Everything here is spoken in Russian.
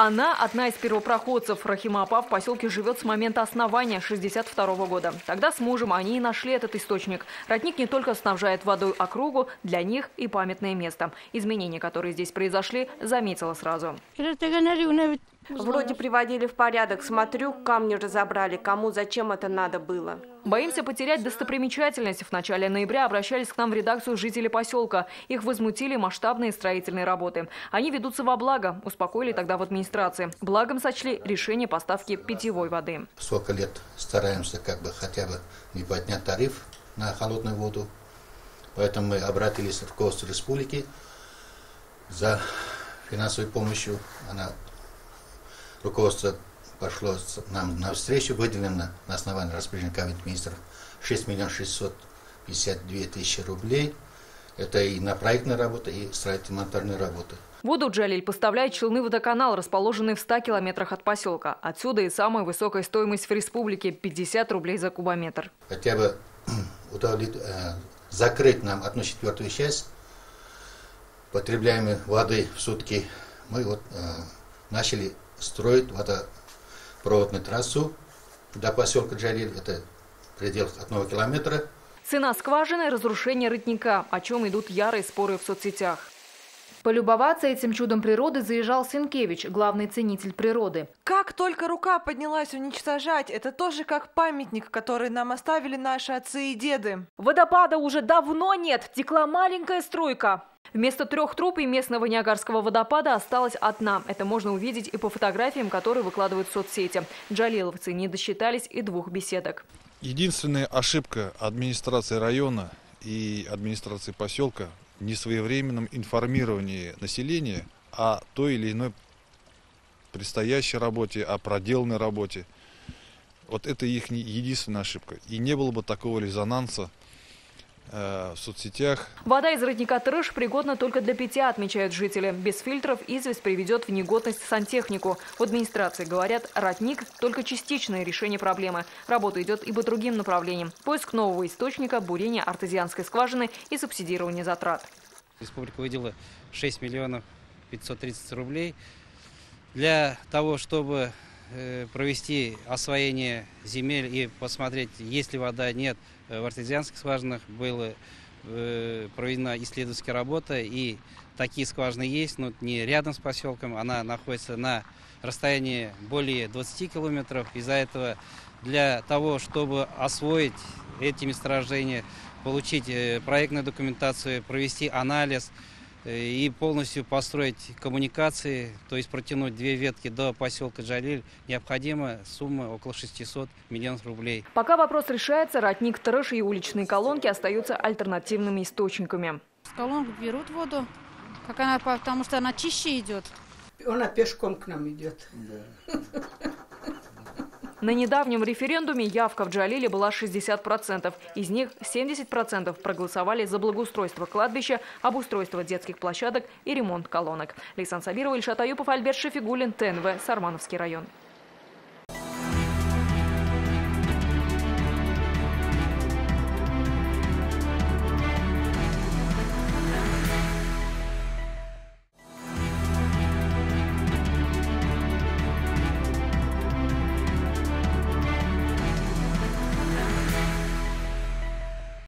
Она одна из первопроходцев. Рахима Апа в поселке живет с момента основания 62 года. Тогда с мужем они и нашли этот источник. Родник не только снабжает водой округу, для них и памятное место. Изменения, которые здесь произошли, заметила сразу. Вроде приводили в порядок. Смотрю, камни разобрали. Кому, зачем это надо было? Боимся потерять достопримечательность. В начале ноября обращались к нам в редакцию жители поселка. Их возмутили масштабные строительные работы. Они ведутся во благо, успокоили тогда в администрации. Благом сочли решение поставки питьевой воды. Сколько лет стараемся как бы хотя бы не поднять тариф на холодную воду. Поэтому мы обратились в руководство республики за финансовой помощью. Она руководство пошло нам навстречу, выделено на основании распоряжения Кабинета министров 6 миллионов 652 тысячи рублей. Это и на проектные работы, и строительно-монтажные работы. Воду Джалиль поставляет Челны водоканал, расположенный в 100 километрах от поселка. Отсюда и самая высокая стоимость в республике – 50 рублей за кубометр. Хотя бы удовлет... Э, закрыть нам одну четвертую часть потребляемой воды в сутки, мы вот э, начали строить водопроводную трассу до поселка Джалиль, это в пределах одного километра. Цена скважины – разрушение родника, о чем идут ярые споры в соцсетях. Полюбоваться этим чудом природы заезжал Сенкевич, главный ценитель природы. Как только рука поднялась уничтожать, это тоже как памятник, который нам оставили наши отцы и деды. Водопада уже давно нет, текла маленькая струйка. Вместо трех труб и местного Ниагарского водопада осталась одна. Это можно увидеть и по фотографиям, которые выкладывают в соцсети. Джалиловцы не досчитались и двух беседок. Единственная ошибка администрации района и администрации поселка несвоевременном информировании населения о той или иной предстоящей работе, о проделанной работе. Вот это их единственная ошибка. И не было бы такого резонанса в соцсетях. Вода из родника Трыш пригодна только для питья, отмечают жители. Без фильтров известь приведет в негодность сантехнику. В администрации говорят, родник – только частичное решение проблемы. Работа идет и по другим направлениям. Поиск нового источника, бурение артезианской скважины и субсидирование затрат. Республика выделила 6 миллионов 530 рублей для того, чтобы Э, провести освоение земель и посмотреть, есть ли вода, нет. Э, в артезианских скважинах была э, проведена исследовательская работа, и такие скважины есть, но не рядом с поселком, она находится на расстоянии более 20 километров. Из-за этого для того, чтобы освоить эти месторождения, получить проектную документацию, провести анализ – Э, и полностью построить коммуникации, то есть протянуть две ветки до поселка Джалиль, необходима сумма около 600 миллионов рублей. Пока вопрос решается, родник Трэш и уличные колонки остаются альтернативными источниками. С колонок берут воду, как она, потому что она чище идет. Она пешком к нам идет. Да. На недавнем референдуме явка в Джалиле была 60%. Из них 70% проголосовали за благоустройство кладбища, обустройство детских площадок и ремонт колонок. Лейсан Сабирова, Ильшат Аюпов, Альберт Шефигулин, ТНВ, Сармановский район.